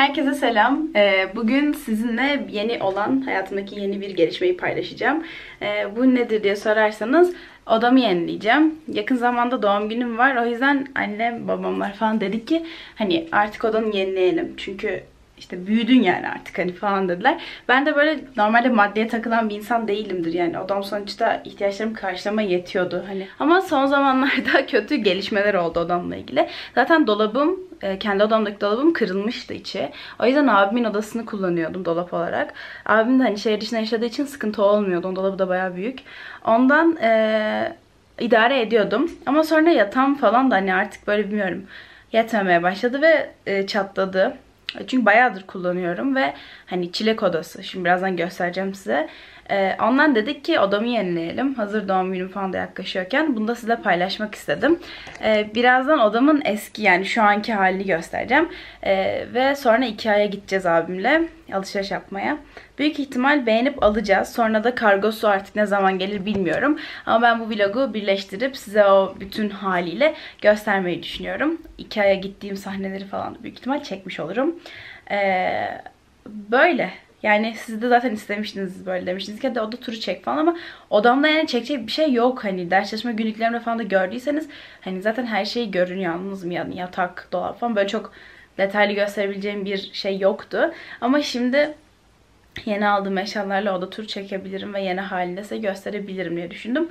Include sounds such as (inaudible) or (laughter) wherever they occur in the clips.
Herkese selam. Ee, Bugün sizinle yeni olan, hayatımdaki yeni bir gelişmeyi paylaşacağım. Ee, Bu nedir diye sorarsanız odamı yenileyeceğim. Yakın zamanda doğum günüm var. O yüzden annem, babamlar falan dedik ki hani artık odanı yenileyelim. Çünkü işte büyüdün yani artık hani falan dediler. Ben de böyle normalde maddeye takılan bir insan değilimdir yani. Odam sonuçta ihtiyaçlarımı karşılama yetiyordu hani. Ama son zamanlarda (laughs) kötü gelişmeler oldu odamla ilgili. Zaten dolabım e, kendi odamdaki dolabım kırılmıştı içi. O yüzden abimin odasını kullanıyordum dolap olarak. Abim de hani şehir dışında yaşadığı için sıkıntı olmuyordu. Onun dolabı da bayağı büyük. Ondan e, idare ediyordum. Ama sonra yatağım falan da hani artık böyle bilmiyorum yetmemeye başladı ve e, çatladı. Çünkü bayağıdır kullanıyorum ve hani çilek odası. Şimdi birazdan göstereceğim size. Ee, ondan dedik ki odamı yenileyelim. Hazır doğum günüm falan da yaklaşıyorken bunu da size paylaşmak istedim. Ee, birazdan odamın eski yani şu anki halini göstereceğim. Ee, ve sonra Ikea'ya gideceğiz abimle alışveriş yapmaya. Büyük ihtimal beğenip alacağız. Sonra da kargosu artık ne zaman gelir bilmiyorum. Ama ben bu vlogu birleştirip size o bütün haliyle göstermeyi düşünüyorum. Ikea'ya gittiğim sahneleri falan büyük ihtimal çekmiş olurum. Ee, böyle. Yani siz de zaten istemiştiniz böyle demiştiniz ki de oda turu çek falan ama odamda yani çekecek bir şey yok hani ders çalışma günlüklerimde falan da gördüyseniz hani zaten her şey görünüyor anladınız mı yani yatak, dolap falan böyle çok detaylı gösterebileceğim bir şey yoktu. Ama şimdi yeni aldığım eşyalarla oda turu çekebilirim ve yeni halinde size gösterebilirim diye düşündüm.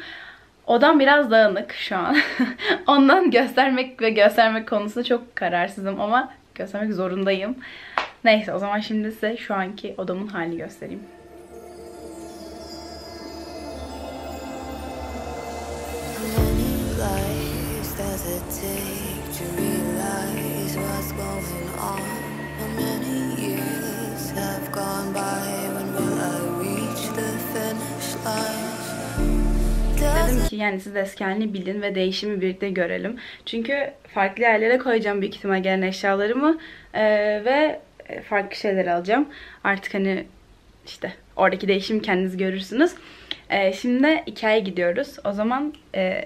Odam biraz dağınık şu an. (laughs) Ondan göstermek ve göstermek konusunda çok kararsızım ama göstermek zorundayım. Neyse o zaman şimdi size şu anki odamın halini göstereyim. By? When will I reach the finish line? Does Dedim ki yani siz halini bilin ve değişimi birlikte görelim. Çünkü farklı yerlere koyacağım büyük ihtimal gelen eşyalarımı Ee, ve farklı şeyler alacağım. Artık hani işte oradaki değişimi kendiniz görürsünüz. Ee, şimdi Ikea'ya gidiyoruz. O zaman e,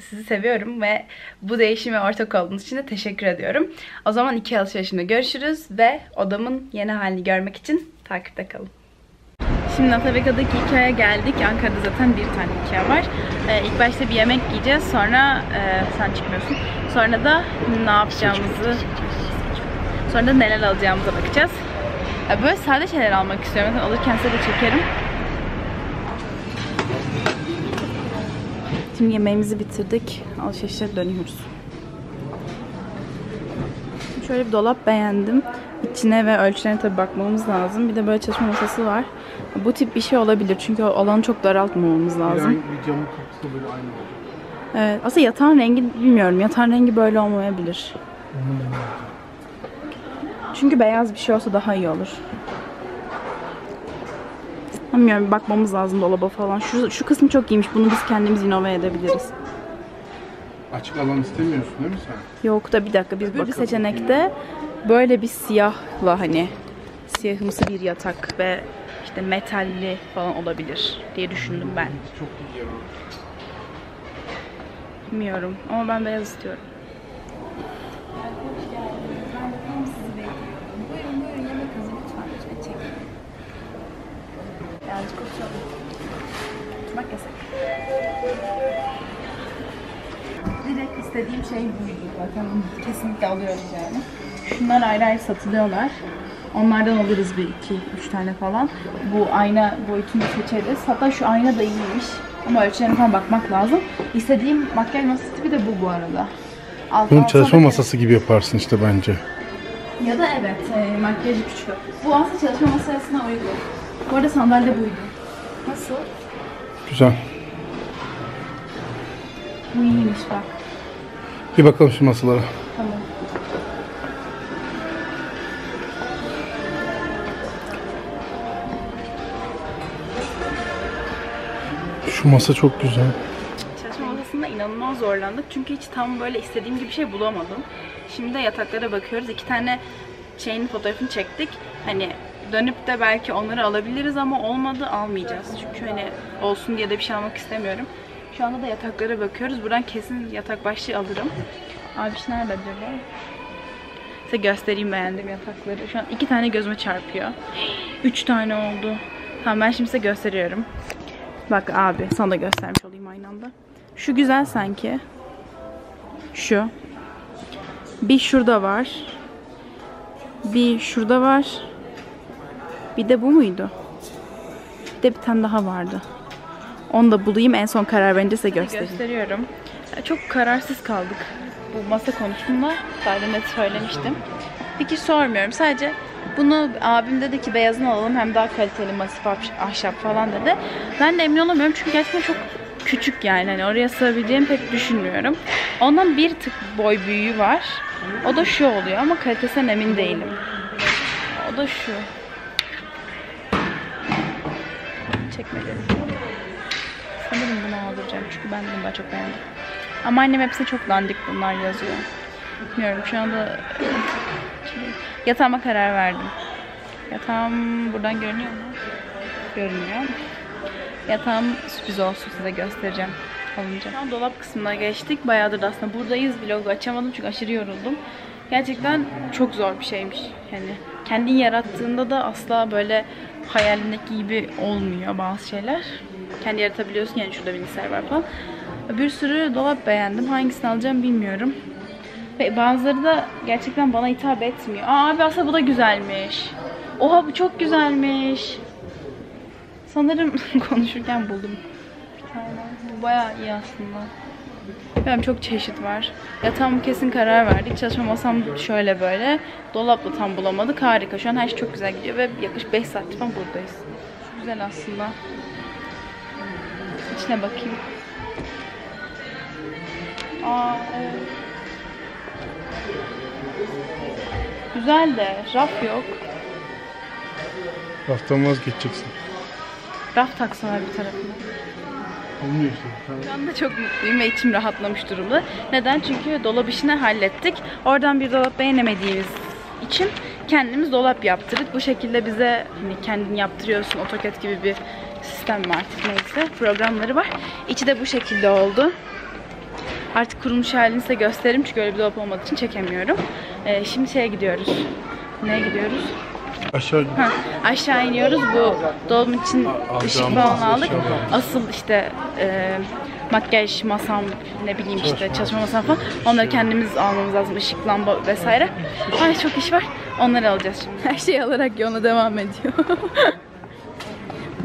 sizi seviyorum ve bu değişime ortak olduğunuz için de teşekkür ediyorum. O zaman Ikea alışverişinde görüşürüz ve odamın yeni halini görmek için takipte kalın. Şimdi Atabeka'daki Ikea'ya geldik. Ankara'da zaten bir tane Ikea var. Ee, ilk başta bir yemek yiyeceğiz. Sonra e, sen çıkmıyorsun. Sonra da ne yapacağımızı sonra da neler alacağımıza bakacağız. Ya böyle sade şeyler almak istiyorum. Zaten alırken size de çekerim. Şimdi yemeğimizi bitirdik. Alışverişe dönüyoruz. Şöyle bir dolap beğendim. İçine ve ölçülerine tabii bakmamız lazım. Bir de böyle çalışma masası var. Bu tip bir şey olabilir çünkü alanı çok daraltmamamız lazım. Yani bir camın kapısı böyle aynı olacak. Evet, aslında yatağın rengi bilmiyorum. Yatağın rengi böyle olmayabilir. Çünkü beyaz bir şey olsa daha iyi olur. Bilmiyorum bir bakmamız lazım dolaba falan. Şu, şu kısmı çok iyiymiş. Bunu biz kendimiz inove edebiliriz. Açık alan istemiyorsun değil mi sen? Yok da bir dakika biz bir seçenekte böyle bir siyahla hani siyahımsı bir yatak ve işte metalli falan olabilir diye düşündüm ben. Çok iyi ya. Bilmiyorum ama ben beyaz istiyorum. İstediğim şey buydu. Zaten bunu kesinlikle alıyoruz yani. Şunlar ayrı ayrı satılıyorlar. Onlardan alırız bir iki, üç tane falan. Bu ayna boyutunu seçeriz. Hatta şu ayna da iyiymiş. Ama ölçülerine falan bakmak lazım. İstediğim makyaj masası tipi de bu bu arada. Alt, altına çalışma masası gibi yaparsın işte bence. Ya da evet, e, makyajı küçük. Bu aslında çalışma masasına uygun. Bu arada sandalye buydu. Nasıl? Güzel. Bu iyiymiş bak. Bir bakalım şu masalara. Tamam. Şu masa çok güzel. Çalışma masasında inanılmaz zorlandık. Çünkü hiç tam böyle istediğim gibi şey bulamadım. Şimdi de yataklara bakıyoruz. İki tane şeyin fotoğrafını çektik. Hani dönüp de belki onları alabiliriz ama olmadı almayacağız. Çünkü hani olsun diye de bir şey almak istemiyorum. Şu anda da yataklara bakıyoruz. Buradan kesin yatak başlığı alırım. Abi nerede acaba? Size göstereyim beğendiğim yatakları. Şu an iki tane gözüme çarpıyor. Üç tane oldu. Tamam ben şimdi size gösteriyorum. Bak abi sana da göstermiş olayım aynı anda. Şu güzel sanki. Şu. Bir şurada var. Bir şurada var. Bir de bu muydu? Bir de bir tane daha vardı. Onu da bulayım en son karar verince size göstereyim. Gösteriyorum. Çok kararsız kaldık bu masa konusunda. Daha net söylemiştim. Fikir sormuyorum. Sadece bunu abim dedi ki beyazını alalım hem daha kaliteli masif ahş- ahşap falan dedi. Ben de emin olamıyorum çünkü gerçekten çok küçük yani. Hani oraya sığabileceğimi pek düşünmüyorum. Ondan bir tık boy büyüğü var. O da şu oluyor ama kalitesinden emin değilim. O da şu. Çekmedi. Çünkü ben bunu daha çok beğendim. Ama annem hepsi çok dandik bunlar yazıyor. Bilmiyorum şu anda yatağıma karar verdim. Yatağım buradan görünüyor mu? Görünmüyor. Yatağım sürpriz olsun size göstereceğim alınca. Şu an dolap kısmına geçtik. Bayağıdır da aslında buradayız. Vlogu açamadım çünkü aşırı yoruldum. Gerçekten çok zor bir şeymiş. Yani kendin yarattığında da asla böyle hayalindeki gibi olmuyor bazı şeyler. Kendi yaratabiliyorsun yani şurada bilgisayar var falan. Bir sürü dolap beğendim. Hangisini alacağım bilmiyorum. Ve bazıları da gerçekten bana hitap etmiyor. Aa abi aslında bu da güzelmiş. Oha bu çok güzelmiş. Sanırım (laughs) konuşurken buldum. Bir. Bu bayağı iyi aslında. Benim çok çeşit var. Yatağım kesin karar verdik. Çalışma masam şöyle böyle. Dolapla tam bulamadık. Harika. Şu an her şey çok güzel gidiyor ve yaklaşık 5 saattir falan buradayız. Çok güzel aslında. İçine bakayım. Aa evet. Güzel de raf yok. Raftan vazgeçeceksin. Raf taksalar bir tarafına. Olmuyor işte. Tamam. Şu anda çok mutluyum ve içim rahatlamış durumda. Neden? Çünkü dolap işini hallettik. Oradan bir dolap beğenemediğimiz için kendimiz dolap yaptırdık. Bu şekilde bize hani kendin yaptırıyorsun AutoCAD gibi bir sistem mi artık neyse programları var. İçi de bu şekilde oldu. Artık kurulmuş halini size gösteririm çünkü öyle bir dolap olmadığı için çekemiyorum. Ee, şimdi şeye gidiyoruz. Neye gidiyoruz? Aşağı Ha, aşağı iniyoruz. Bu dolabın için ışık falan aldık. eşyalar. Asıl işte e, makyaj masam, ne bileyim işte Çalışma masam falan. Onları kendimiz almamız lazım. Işık, lamba vesaire. Ay çok iş var. Onları alacağız şimdi. (laughs) Her şeyi alarak yola devam ediyor. (laughs)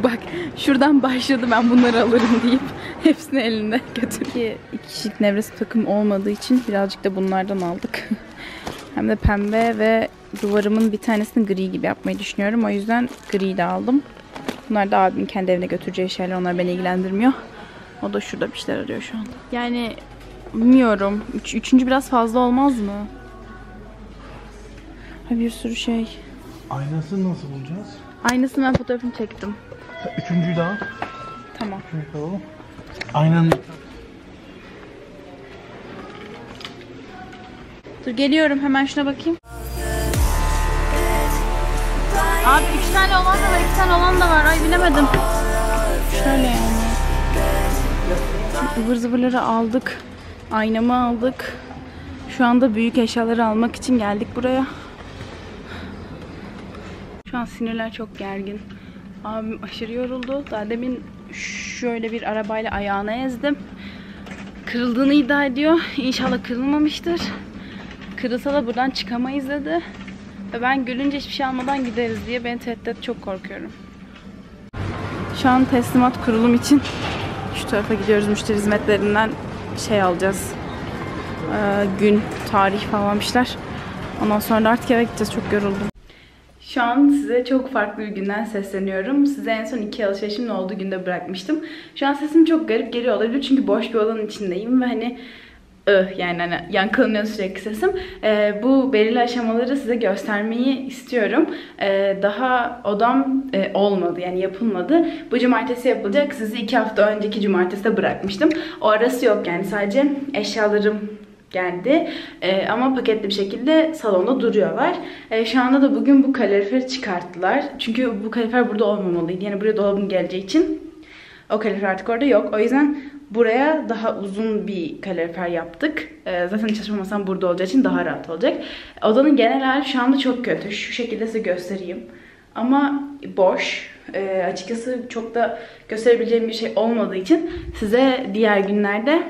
Bak şuradan başladı ben bunları alırım deyip hepsini elinde götürüyor. İki, iki kişilik nevresim takım olmadığı için birazcık da bunlardan aldık. (laughs) Hem de pembe ve duvarımın bir tanesini gri gibi yapmayı düşünüyorum. O yüzden gri de aldım. Bunlar da abimin kendi evine götüreceği şeyler. Onlar beni ilgilendirmiyor. O da şurada bir şeyler arıyor şu anda. Yani bilmiyorum. Üç, üçüncü biraz fazla olmaz mı? Ha bir sürü şey. Aynasını nasıl bulacağız? Aynısını ben fotoğrafını çektim. Üçüncüyü de al. Tamam. Üçüncüyü de alalım. Aynen. Dur geliyorum hemen şuna bakayım. Abi üç tane olan da var, iki tane olan da var. Ay bilemedim. Şöyle yani. Ivır zıvırları aldık. Aynamı aldık. Şu anda büyük eşyaları almak için geldik buraya. Şu an sinirler çok gergin. Abim aşırı yoruldu. Daha demin şöyle bir arabayla ayağını ezdim. Kırıldığını iddia ediyor. İnşallah kırılmamıştır. Kırılsa da buradan çıkamayız dedi. Ve ben gülünce hiçbir şey almadan gideriz diye beni tehdit. Çok korkuyorum. Şu an teslimat kurulum için şu tarafa gidiyoruz. Müşteri hizmetlerinden şey alacağız. Ee, gün, tarih falan bir. Ondan sonra artık eve gideceğiz. Çok yoruldum. Şu an size çok farklı bir günden sesleniyorum. Size en son iki alışverişimin olduğu günde bırakmıştım. Şu an sesim çok garip geliyor olabilir çünkü boş bir odanın içindeyim ve hani ıh yani hani yankılanıyor sürekli sesim. Ee, bu belirli aşamaları size göstermeyi istiyorum. Ee, daha odam e, olmadı yani yapılmadı. Bu cumartesi yapılacak. Sizi iki hafta önceki cumartesi de bırakmıştım. O arası yok yani sadece eşyalarım geldi. Ee, ama paketli bir şekilde salonda duruyorlar. Ee, şu anda da bugün bu kaloriferi çıkarttılar. Çünkü bu kalorifer burada olmamalıydı. Yani buraya dolabın geleceği için o kalorifer artık orada yok. O yüzden buraya daha uzun bir kalorifer yaptık. Ee, zaten çalışma masam burada olacağı için daha rahat olacak. Odanın genel hali şu anda çok kötü. Şu şekilde size göstereyim. Ama boş. Ee, açıkçası çok da gösterebileceğim bir şey olmadığı için size diğer günlerde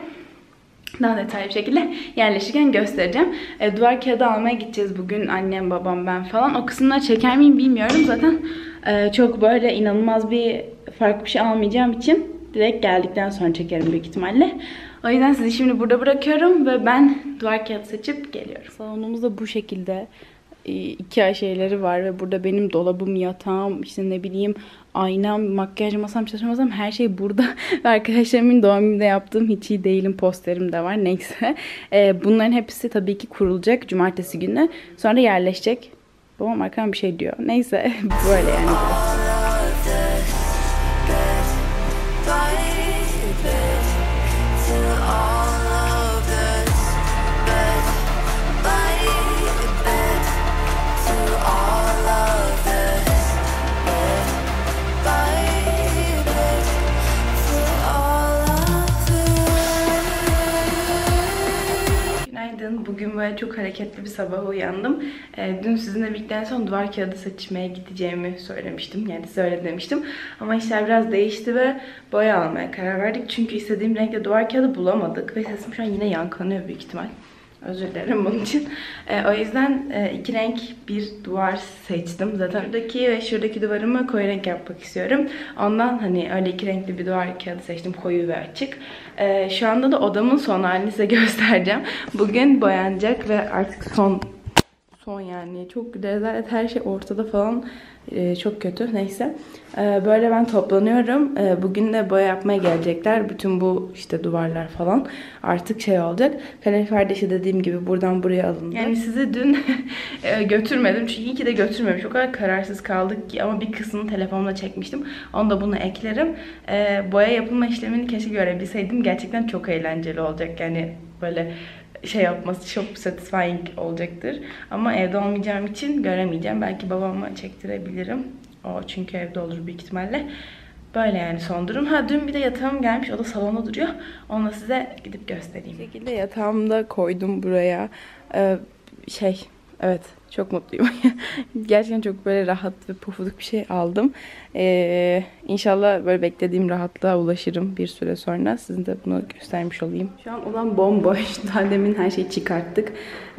daha detaylı bir şekilde yerleşirken göstereceğim. E, duvar kağıdı almaya gideceğiz bugün annem, babam, ben falan. O kısımları çeker miyim bilmiyorum. Zaten e, çok böyle inanılmaz bir farklı bir şey almayacağım için direkt geldikten sonra çekerim büyük ihtimalle. O yüzden sizi şimdi burada bırakıyorum ve ben duvar kağıdı seçip geliyorum. Salonumuz da bu şekilde iki ay şeyleri var ve burada benim dolabım, yatağım, işte ne bileyim aynam, makyaj masam, çalışma masam her şey burada. (laughs) Arkadaşlarımın doğum gününde yaptığım hiç iyi değilim posterim de var. Neyse. E, bunların hepsi tabii ki kurulacak cumartesi günü. Sonra yerleşecek. Babam arkadan bir şey diyor. Neyse (laughs) böyle yani. Günaydın. Bugün böyle çok hareketli bir sabah uyandım. Ee, dün sizinle birlikte son duvar kağıdı seçmeye gideceğimi söylemiştim. Yani size öyle demiştim. Ama işler biraz değişti ve boya almaya karar verdik. Çünkü istediğim renkte duvar kağıdı bulamadık. Ve sesim şu an yine yankılanıyor büyük ihtimal. Özür dilerim bunun için. Ee, o yüzden e, iki renk bir duvar seçtim. Zaten buradaki ve şuradaki duvarımı koyu renk yapmak istiyorum. Ondan hani öyle iki renkli bir duvar kağıdı seçtim. Koyu ve açık. Ee, şu anda da odamın son halini size (laughs) göstereceğim. Bugün boyanacak ve artık son son yani. Çok rezalet her şey ortada falan. Ee, çok kötü. Neyse. Ee, böyle ben toplanıyorum. Ee, bugün de boya yapmaya gelecekler. Bütün bu işte duvarlar falan artık şey olacak. Kalorifer işte dediğim gibi buradan buraya alındı. Yani sizi dün (laughs) e, götürmedim. Çünkü iyi ki de götürmemiş. O kadar kararsız kaldık ki ama bir kısmını telefonla çekmiştim. Onu da bunu eklerim. Ee, boya yapılma işlemini keşke görebilseydim. Gerçekten çok eğlenceli olacak. Yani böyle şey yapması çok satisfying olacaktır. Ama evde olmayacağım için göremeyeceğim. Belki babama çektirebilirim. O çünkü evde olur büyük ihtimalle. Böyle yani son durum. Ha dün bir de yatağım gelmiş. O da salonda duruyor. Onu da size gidip göstereyim. Bu şekilde yatağımı da koydum buraya. Ee, şey evet çok mutluyum. (laughs) Gerçekten çok böyle rahat ve pufuduk bir şey aldım. Ee, inşallah böyle beklediğim rahatlığa ulaşırım bir süre sonra. Sizin de bunu göstermiş olayım. Şu an olan bomboş. (laughs) Daha demin her şeyi çıkarttık.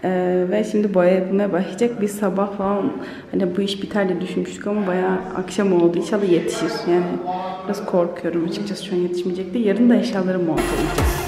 Ee, ve şimdi boya yapılmaya başlayacak. Biz sabah falan hani bu iş biter diye düşünmüştük ama bayağı akşam oldu. İnşallah yetişir. Yani biraz korkuyorum açıkçası şu an yetişmeyecek de. Yarın da eşyaları montalayacağız. Does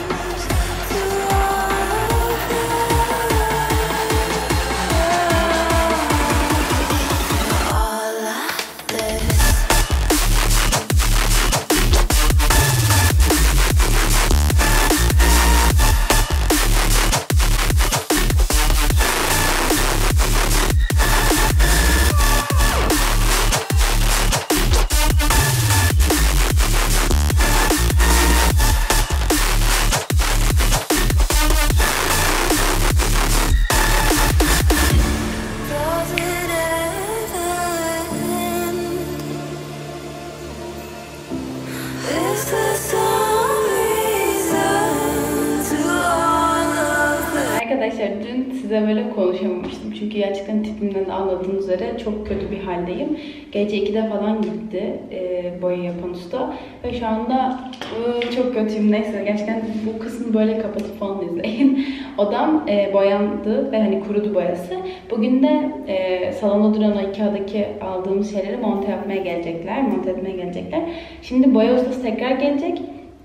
size böyle konuşamamıştım. Çünkü gerçekten tipimden de anladığınız üzere çok kötü bir haldeyim. Gece 2'de falan gitti e, boya yapan usta. Ve şu anda e, çok kötüyüm. Neyse gerçekten bu kısmı böyle kapatıp falan izleyin. (laughs) Odam e, boyandı ve hani kurudu boyası. Bugün de e, salonda duran o Ikea'daki aldığımız şeyleri monte yapmaya gelecekler. Monte etmeye gelecekler. Şimdi boya ustası tekrar gelecek.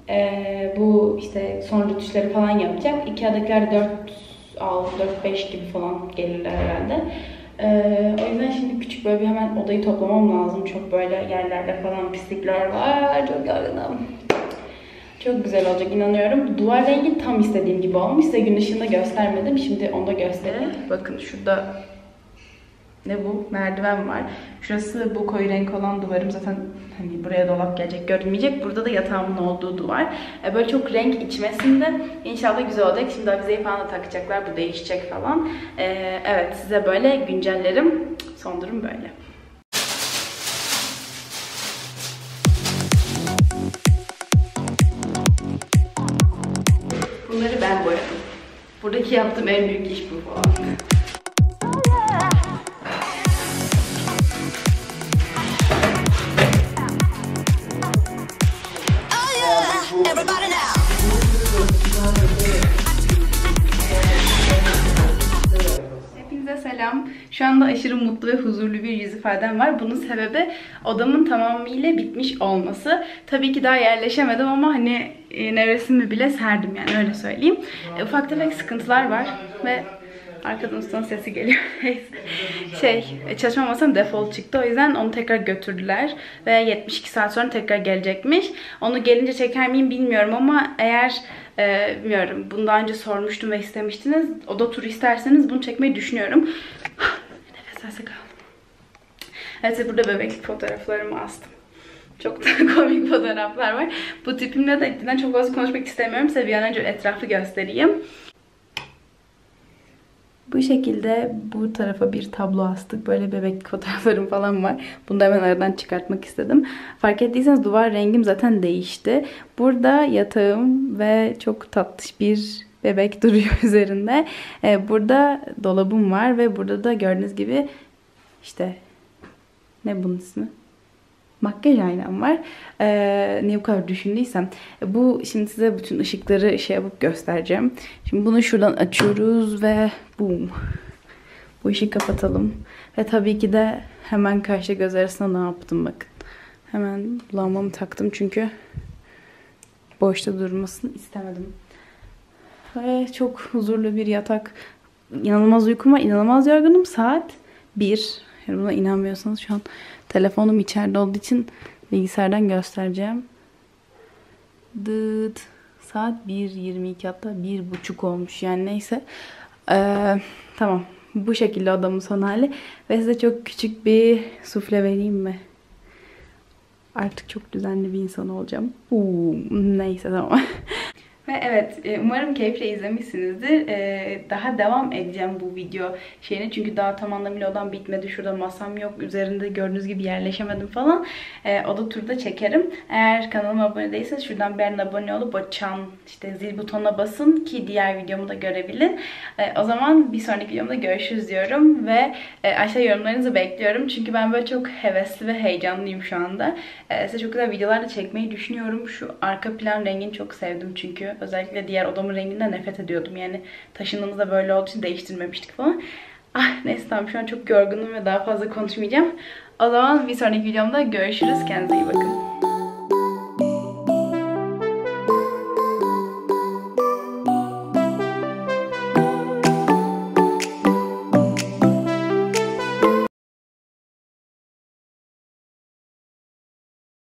Ee, bu işte son rütuşları falan yapacak. Ikea'dakiler 4 6 4 5 gibi falan gelirler herhalde. Ee, o yüzden şimdi küçük böyle bir hemen odayı toplamam lazım. Çok böyle yerlerde falan pislikler var. Çok yorgunum. Çok güzel olacak inanıyorum. Duvar rengi tam istediğim gibi olmuş. Size gün ışığında göstermedim. Şimdi onu da göstereyim. Bakın şurada ne bu? Merdiven var. Şurası bu koyu renk olan duvarım zaten hani buraya dolap gelecek görünmeyecek. Burada da yatağımın olduğu duvar. E böyle çok renk içmesinde inşallah güzel olacak. Şimdi avizeyi falan da takacaklar. Bu değişecek falan. E, evet size böyle güncellerim. Son durum böyle. Bunları ben boyadım. Buradaki yaptığım en büyük iş bu falan. Anda aşırı mutlu ve huzurlu bir yüz ifadem var. Bunun sebebi odamın tamamıyla bitmiş olması. Tabii ki daha yerleşemedim ama hani e, nevresimi bile serdim yani öyle söyleyeyim. E, ufak tefek sıkıntılar var ve arkadan ustanın sesi geliyor. (laughs) Şey, e, çalışma masam defol çıktı. O yüzden onu tekrar götürdüler. Ve 72 saat sonra tekrar gelecekmiş. Onu gelince çeker miyim bilmiyorum ama eğer e, bilmiyorum bunu daha önce sormuştum ve istemiştiniz. Oda turu isterseniz bunu çekmeyi düşünüyorum. Alsak al. Evet burada bebeklik fotoğraflarımı astım. Çok da (laughs) komik fotoğraflar var. Bu tipimle de cidden çok fazla konuşmak istemiyorum. Size bir an önce etrafı göstereyim. Bu şekilde bu tarafa bir tablo astık. Böyle bebek (laughs) fotoğraflarım falan var. Bunu da hemen aradan çıkartmak istedim. Fark ettiyseniz duvar rengim zaten değişti. Burada yatağım ve çok tatlış bir bebek (laughs) duruyor üzerinde. Ee, burada dolabım var ve burada da gördüğünüz gibi işte ne bunun ismi? makyaj aynam var. Ee, niye bu kadar düşündüysem. Bu şimdi size bütün ışıkları şey yapıp göstereceğim. Şimdi bunu şuradan açıyoruz ve boom. Bu ışığı kapatalım. Ve tabii ki de hemen karşı göz arasında ne yaptım bakın. Hemen lambamı taktım çünkü boşta durmasını istemedim. Ve çok huzurlu bir yatak. İnanılmaz uykum var. inanılmaz yorgunum. Saat 1. Yani buna inanmıyorsanız şu an telefonum içeride olduğu için bilgisayardan göstereceğim. Dıt. Saat 1.22 hatta 1.30 olmuş yani neyse. Ee, tamam. Bu şekilde odamın son hali. Ve size çok küçük bir sufle vereyim mi? Artık çok düzenli bir insan olacağım. Uuu, neyse tamam. (laughs) Ve evet e, umarım keyifle izlemişsinizdir. E, Daha devam edeceğim bu video şeyini. Çünkü daha tam anlamıyla odam bitmedi. Şurada masam yok. Üzerinde gördüğünüz gibi yerleşemedim falan. E, Oda turda çekerim. Eğer kanalıma abone değilseniz şuradan yerine abone olup o çan işte zil butonuna basın ki diğer videomu da görebilin. E, O zaman bir sonraki videomda görüşürüz diyorum. Ve e, aşağı yorumlarınızı bekliyorum. Çünkü ben böyle çok hevesli ve heyecanlıyım şu anda. Size çok güzel videolar da çekmeyi düşünüyorum. Şu arka plan rengini çok sevdim çünkü. Özellikle diğer odamın renginden nefret ediyordum. Yani taşındığımızda böyle olduğu için değiştirmemiştik falan. Ah neyse tamam şu an çok yorgunum ve daha fazla konuşmayacağım. O zaman bir sonraki videomda görüşürüz. Kendinize iyi bakın.